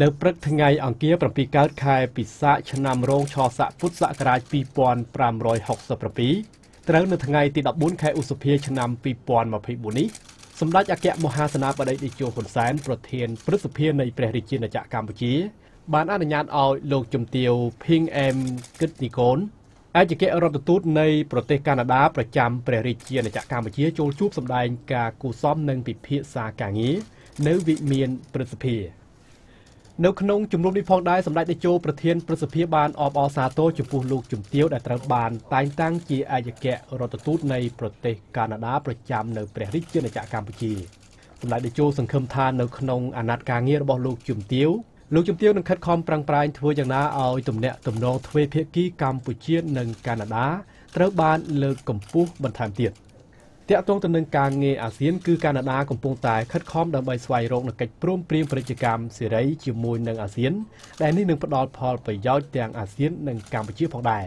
នៅព្រឹកថ្ងៃអង្គារ7កើតខែពិសាខឆ្នាំរោងឆស័កពុទ្ធសករាជ2567ត្រូវនៅថ្ងៃទី14ខែឧសភាឆ្នាំ2024នេះសម្ដេចអគ្គមហាសេនាបតីតេជោហ៊ុនសែនប្រធានព្រឹទ្ធសភានៃព្រះរាជាណាចក្រកម្ពុជា បានអនុញ្ញាតឲ្យលោកជំទាវភីងអែមគិតនីកូនឯកអគ្គរដ្ឋទូតនៃប្រទេសកាណាដាប្រចាំព្រះរាជាណាចក្រកម្ពុជាចូលជួបសម្ដែងការគូសំនិងពិភាក្សាការងារនៅវិមានព្រឹទ្ធសភា នៅក្នុងជំនុំនេះផងដែរសម្ដេចតេជោប្រធានព្រឹទ្ធសភាបានអបអរសាទរចំពោះលោកជំទាវដែលត្រូវបានតែងតាំងជាឯកអគ្គរដ្ឋទូតនៃប្រទេសកាណាដាប្រចាំនៅព្រះរាជាណាចក្រកម្ពុជាសម្ដេចតេជោសង្ឃឹមថានៅក្នុងអាណត្តិការងាររបស់លោកជំទាវលោកជំទាវនឹងខិតខំប្រឹងប្រែងធ្វើយ៉ាងណាឲ្យទំនាក់ទំនងទ្វេភាគីកម្ពុជានិងកាណាដាត្រូវបានលើកកម្ពស់បន្ថែមទៀត តាក់ទងទៅនឹងការងារអាស៊ានគឺកាណាដាកំពុងតែខិតខំដើម្បីស្វែងរកនូវកិច្ចព្រមព្រៀងពាណិជ្ជកម្មសេរីជាមួយនឹងអាស៊ានដែលនេះនឹងផ្ដល់ផលប្រយោជន៍ទាំងអាស៊ាននិងកម្ពុជាផងដែរ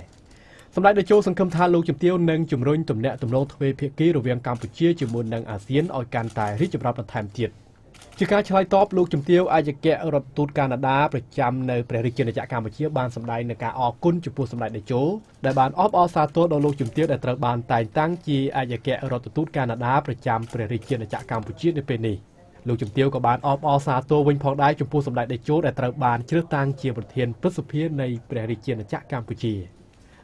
សម្ដេចតេជោសង្ឃឹមថាលោកជំទាវនឹងជំរុញទំនាក់ទំនងទ្វេភាគីរវាងកម្ពុជាជាមួយនឹងអាស៊ានឲ្យកាន់តែរីកចម្រើនបន្ថែមទៀត។ ជាការឆ្លើយតបលោកជំទាវអាយគ្គរដ្ឋទូតកាណាដាប្រចាំនៅព្រះរាជាណាចក្រកម្ពុជាបានសម្ដែងនៅការអរគុណចំពោះសម្ដេចតេជោដែលបានអបអរសាទរដល់លោកជំទាវដែលត្រូវបានតែងតាំងជាអាយគ្គរដ្ឋទូតកាណាដាប្រចាំព្រះរាជាណាចក្រកម្ពុជានៅពេលនេះលោកជំទាវក៏បានអបអរសាទរវិញផងដែរចំពោះសម្ដេចតេជោដែលត្រូវបានជ្រើសតាំងជាប្រធានព្រឹទ្ធសភានៃព្រះរាជាណាចក្រកម្ពុជា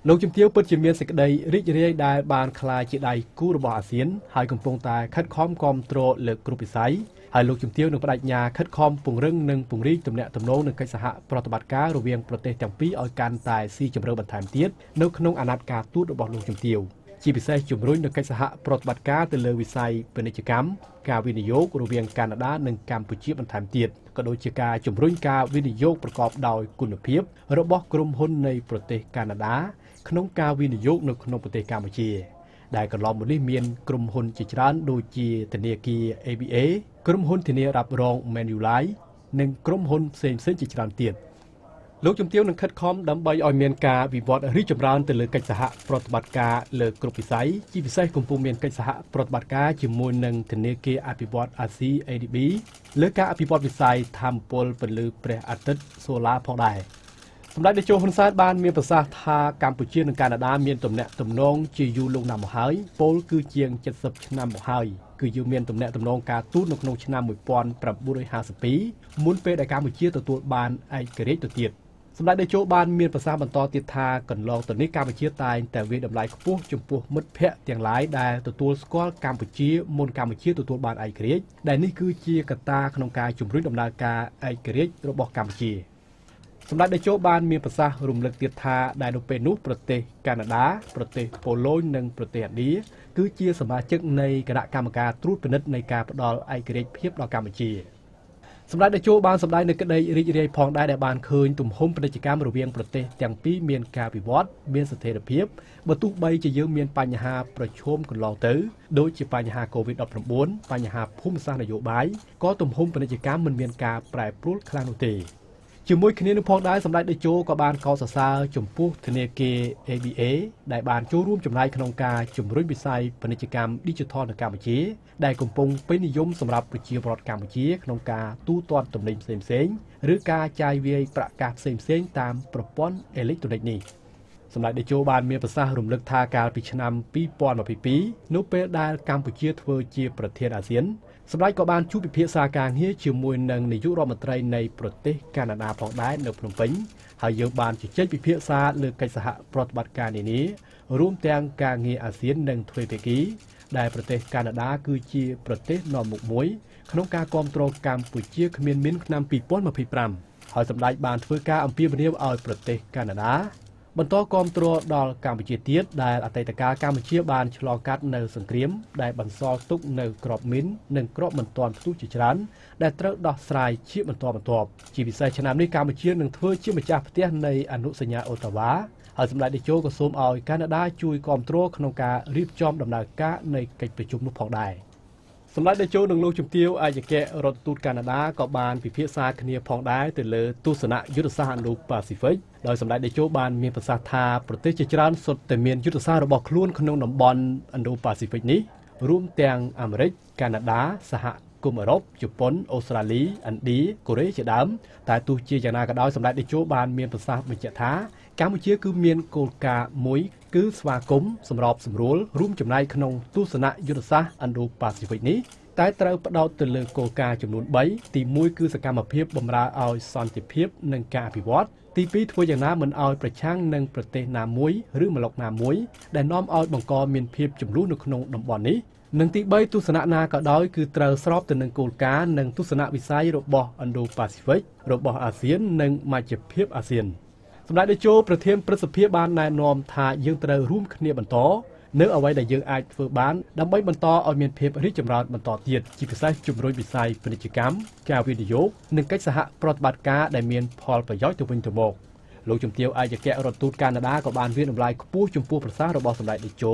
លោកជំទាវពិតជាមានសេចក្តីរីករាយដែលបានក្លាយជាដៃគូរបស់អាស៊ានហើយកំពុងតែខិតខំគាំទ្រលើគ្រប់វិស័យ ហើយលោកជំទាវនឹងបដិញ្ញាខិតខំពង្រឹងនិងពង្រីកទំនាក់ទំនងនឹងកិច្ចសហប្រតិបត្តិការរវាងប្រទេសទាំងពីរឲ្យកាន់តែស៊ីជម្រៅបន្ថែមទៀតនៅក្នុងអាណត្តិការទូតរបស់លោកជំទាវជាពិសេសជំរុញនូវកិច្ចសហប្រតិបត្តិការទៅលើវិស័យពាណិជ្ជកម្មការវិនិយោគរវាងកាណាដានិងកម្ពុជាបន្ថែមទៀតក៏ដូចជាការជំរុញការវិនិយោគប្រកបដោយគុណភាព របស់ក្រុមហ៊ុននៃប្រទេសកាណាដាក្នុងការវិនិយោគនៅក្នុងប្រទេសកម្ពុជាដែលកន្លងមកនេះមានក្រុមហ៊ុនជាច្រើនដូចជាធនាគារ ABA ក្រុមហ៊ុនធានារ៉ាប់រង Manulife និងក្រុមហ៊ុនផ្សេងៗជាច្រើនទៀតលោកជំទាវនឹងខិតខំដើម្បីឲ្យមានការវិវត្តរីកចម្រើនទៅលើកិច្ចសហប្រតិបត្តិការលើគ្រប់វិស័យជាពិសេសកំពុងមានកិច្ចសហប្រតិបត្តិការជាមួយនឹងធនាគារអភិវឌ្ឍអាស៊ី ADB លើការអភិវឌ្ឍវិស័យធម្មពលពន្លឺព្រះអាទិត្យសូឡាផងដែរ។សម្ដេចតេជោហ៊ុនសែនបានមានប្រសាសន៍ថាកម្ពុជានិងកាណាដាមានទំនាក់ទំនងជាយូរលង់ណាស់មកហើយពលគឺជាង70ឆ្នាំមកហើយ គឺយើងមានទំនាក់ទំនងការទូតនៅក្នុងឆ្នាំ1952មុនពេលដែលកម្ពុជាទទួលបានឯករាជ្យទៅទៀតសម្ដេចតេជោបានមានប្រសាសន៍បន្តទៀតថាកន្លងទៅនេះកម្ពុជាតែងតែវាតម្លៃខ្ពស់ចំពោះមិត្តភ័ក្តិទាំងឡាយដែលទទួលស្គាល់កម្ពុជាមុនកម្ពុជាទទួលបានឯករាជ្យដែលនេះគឺជាកត្តាក្នុងការជំរុញដំណើរការឯករាជ្យរបស់កម្ពុជា។ សម្ដេចតេជោបានមានប្រសាសន៍រំលឹកទៀតថាដែលនៅពេលនោះប្រទេសកាណាដាប្រទេសប៉ូឡូញនិងប្រទេសឥណ្ឌាគឺជាសមាជិកនៃគណៈកម្មការត្រួតពិនិត្យនៃការផ្ដល់ឯករាជ្យភាពដល់កម្ពុជាសម្ដេចតេជោបានសម្ដែងនៅក្តីរីករាយផងដែរដែលបានឃើញទំហំពាណិជ្ជកម្មរវាងប្រទេសទាំងពីរមានការវិវត្តមានស្ថិរភាពបើទោះបីជាយើងមានបញ្ហាប្រឈមកន្លងទៅដូចជាបញ្ហា COVID-19 បញ្ហាភូមិសាស្ត្រនយោបាយក៏ទំហំពាណិជ្ជកម្មមិនមានការប្រែប្រួលខ្លាំងនោះទេ ជាមួយគ្នានឹងផងដែរសម្ដេចតេជោក៏បានកោតសរសើរចំពោះធនាគារ ABA ដែលបានចូលរួមចំណែកក្នុងការជំរុញវិស័យពាណិជ្ជកម្ម Digital នៅកម្ពុជា ដែលកំពុងពេញនិយមសម្រាប់ប្រជាពលរដ្ឋកម្ពុជាក្នុងការទូទាត់ទំនិញផ្សេងៗឬការចាយវាយប្រាក់កាសផ្សេងៗតាមប្រព័ន្ធអេឡិចត្រូនិកនេះសម្ដេចតេជោបានមានប្រសាសន៍រំលឹកថាកាលពីឆ្នាំ2022នៅពេលដែលកម្ពុជាធ្វើជាប្រធានអាស៊ាន សម្ដេចក៏បានជួបពិភាក្សាការងារជាមួយនឹងនាយករដ្ឋមន្ត្រីនៃប្រទេសកាណាដាផងដែរនៅភ្នំពេញហើយយើងបានជជែកពិភាក្សាលើកិច្ចសហប្រតិបត្តិការនានារួមទាំងការងារអាស៊ាននិងទ្វេភាគី ដែលប្រទេសកាណាដាគឺជាប្រទេសនាំមុខមួយក្នុងការគ្រប់គ្រងកម្ពុជាគ្មានមានឆ្នាំ2025ហើយសម្ដេចបានធ្វើការអំពាវនាវឲ្យប្រទេសកាណាដា បន្តគាំទ្រដល់កម្ពុជាទៀតដែលអតីតកាលកម្ពុជាបានឆ្លងកាត់នៅសង្គ្រាមដែលបន្សល់ទុកនៅក្របមីននិងក្របមិនទាន់ផ្ទុះជាច្រើនដែលត្រូវដោះស្រាយជាបន្តបន្ទាប់ជាពិសេសឆ្នាំនេះកម្ពុជានឹងធ្វើជាម្ចាស់ផ្ទះនៃអនុសញ្ញាអូតាវ៉ាហើយសម្ដេចតេជោក៏សូមឲ្យកាណាដាជួយគាំទ្រក្នុងការរៀបចំដំណើរការនៃកិច្ចប្រជុំនោះផងដែរ។ សម្ដេចតេជោនិងលោកជំទាវអាយគ្គរដ្ឋទូតកាណាដាក៏បានពិភាក្សាគ្នាផងដែរទៅលើទស្សនៈយុទ្ធសាស្ត្រអនុប៉ាស៊ីហ្វិកដោយសម្ដេចតេជោបានមានប្រសាសន៍ថាប្រទេសជាច្រើនសុទ្ធតែមានយុទ្ធសាស្ត្ររបស់ខ្លួនក្នុងតំបន់អនុប៉ាស៊ីហ្វិកនេះរួមទាំងអាមេរិកកាណាដាសហគមន៍អឺរ៉ុបជប៉ុនអូស្ត្រាលីឥណ្ឌាកូរ៉េជាដើមតែទោះជាយ៉ាងណាក៏ដោយសម្ដេចតេជោបានមានប្រសាសន៍បញ្ជាក់ថាកម្ពុជាគឺមានគោលការណ៍មួយ គឺស្វាគមន៍សម្របសម្រួលរួមចំណែកក្នុងទស្សនៈយុទ្ធសាស្ត្រ Indo-Pacific នេះតែត្រូវផ្ដោតទៅលើគោលការណ៍ចំនួន3ទី1គឺសកម្មភាពបម្រើឲ្យសន្តិភាពនិងការអភិវឌ្ឍទី2ធ្វើយ៉ាងណាមិនឲ្យប្រឆាំងនឹងប្រទេសណាមួយឬម្លុកណាមួយដែលនាំឲ្យបង្កមានភាពចំនួននៅក្នុងតំបន់នេះនិងទី3ទស្សនៈណាក៏ដោយគឺត្រូវស្របទៅនឹងគោលការណ៍និងទស្សនវិស័យរបស់ Indo-Pacific របស់អាស៊ាន និងមជ្ឈភាពអាស៊ាន សម្ដេចតេជោប្រធានព្រឹទ្ធសភាបានណែនាំថាយើងត្រូវរួមគ្នាបន្តនៅអ្វីដែលយើងអាចធ្វើបានដើម្បីបន្តឲ្យមានភាពរីកចម្រើនបន្តទៀតជាពិសេសជំរុញវិស័យពាណិជ្ជកម្មការវិនិយោគនិងកិច្ចសហប្រតិបត្តិការដែលមានផលប្រយោជន៍ទៅវិញទៅមក លោកជំទាវឯកអគ្គរដ្ឋទូតកាណាដាក៏បានវាតម្លៃខ្ពស់ចំពោះប្រសាសន៍របស់សម្ដេចតេជោ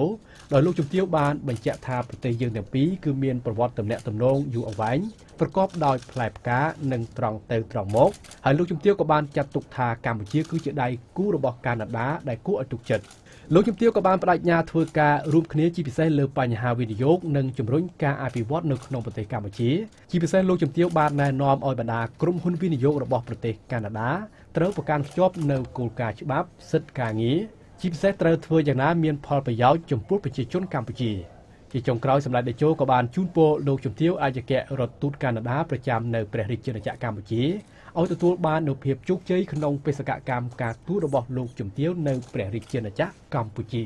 ដោយលោកជំទាវបានបញ្ជាក់ថាប្រទេសយើងទាំងពីរគឺមានប្រវត្តិទំនាក់ទំនងយូរអង្វែងប្រកបដោយផ្លែផ្កានិងត្រង់ទៅត្រង់មកហើយលោកជំទាវក៏បានចាត់ទុកថាកម្ពុជាគឺជាដៃគូរបស់កាណាដាដែលគួរឲ្យទុកចិត្តលោកជំទាវក៏បានបដិញ្ញាធ្វើការរួមគ្នាជាពិសេសលើបញ្ហាវិនិយោគនិងជំរុញការអភិវឌ្ឍនៅក្នុងប្រទេសកម្ពុជាជាពិសេសលោកជំទាវបានណែនាំឲ្យបណ្ដាក្រុមហ៊ុនវិនិយោគរបស់ប្រទេសកាណាដា ត្រូវប្រកាន់ខ្ជាប់នៅគោលការណ៍ច្បាប់សិទ្ធិការងារជាពិសេសត្រូវធ្វើយ៉ាងណាមានផលប្រយោជន៍ចំពោះប្រជាជនកម្ពុជាជាចុងក្រោយសម្ដេចតេជោក៏បានជូនពរលោកជំទាវអគ្គរដ្ឋទូតកាណាដាប្រចាំនៅព្រះរាជាណាចក្រកម្ពុជាឲ្យទទួលបាននូវភាពជោគជ័យក្នុងបេសកកម្មការទូតរបស់លោកជំទាវនៅព្រះរាជាណាចក្រកម្ពុជា